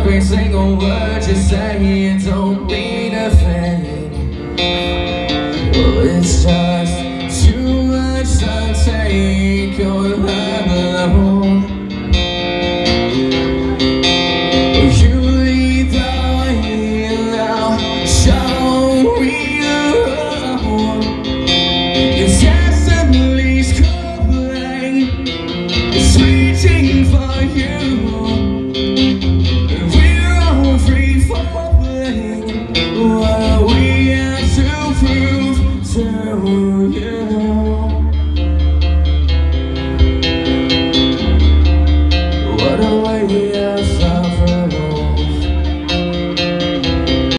every single word you say It don't mean a thing Well, it's just too much to take Your love alone. You lead the way now you. What a way we are.